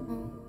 Mm-hmm.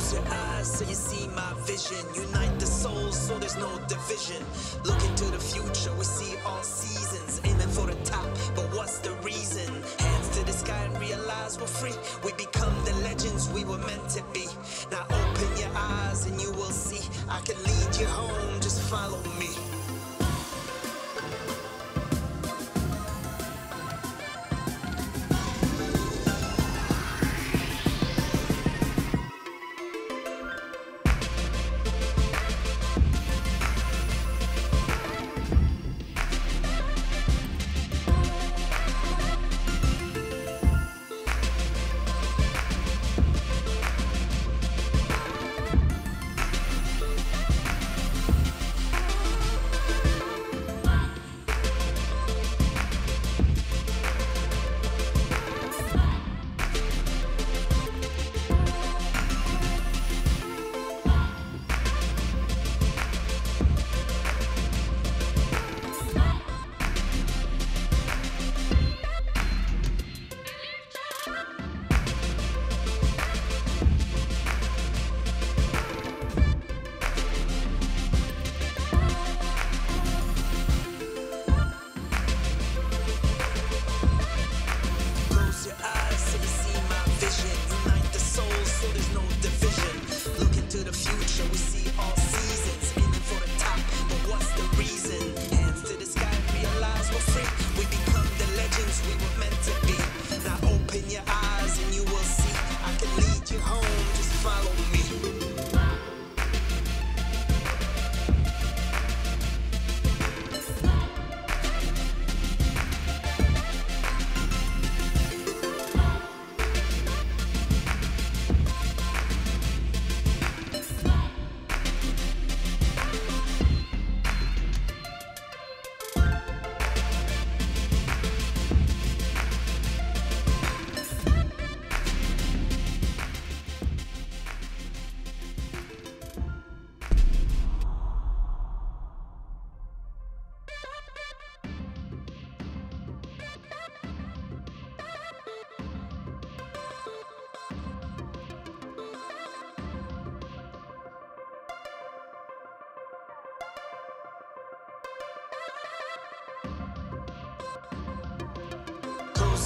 Close your eyes so you see my vision. Unite the souls so there's no division. Look into the future, we see all seasons. Aiming for the top, but what's the reason? Hands to the sky and realize we're free. We become the legends we were meant to be. Now open your eyes and you will see. I can lead you home, just follow me.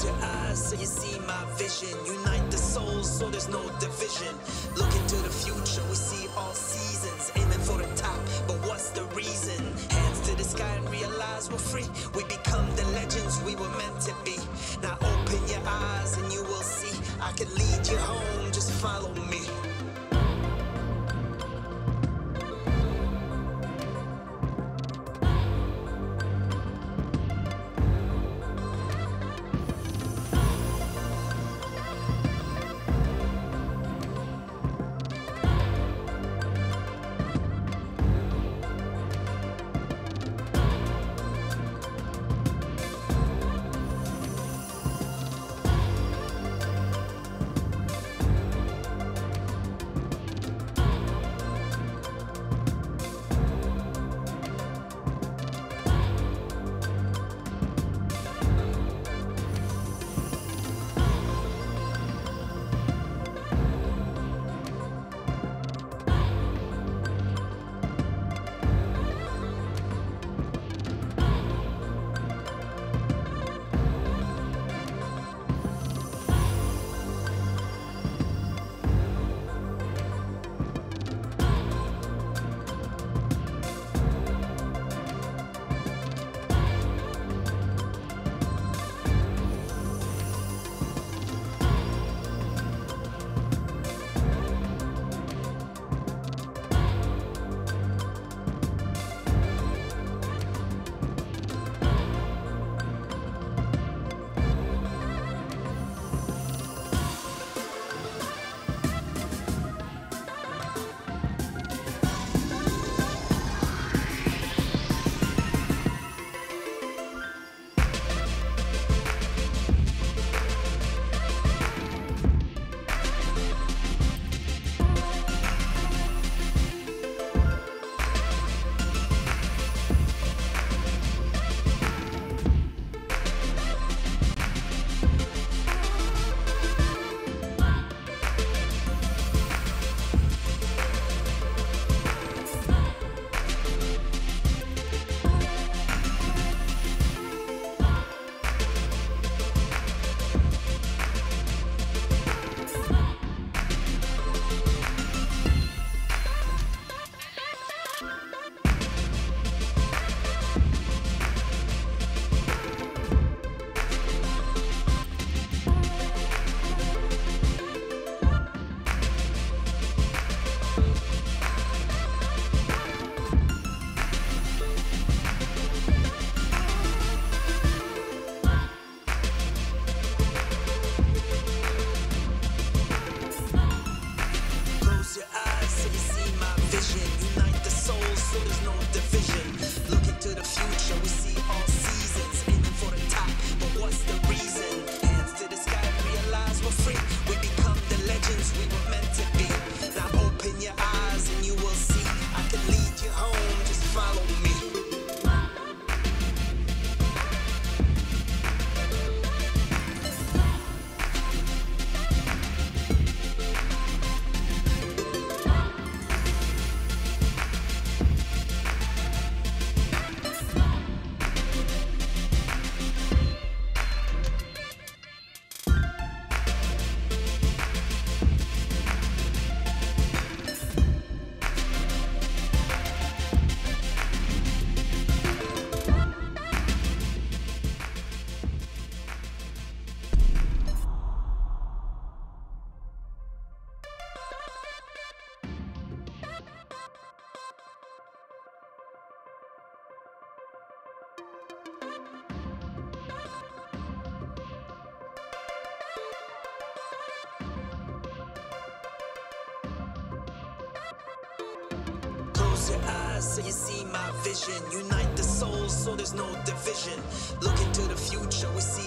Your eyes so you see my vision. Unite the souls so there's no division. Look into the future, we see all seasons. Aiming for the top, but what's the reason? Hands to the sky and realize we're free. We become the legends we were meant to be. Now open your eyes and you will see. I can lead you home, vision. Unite the souls so there's no division. Look into the future, we see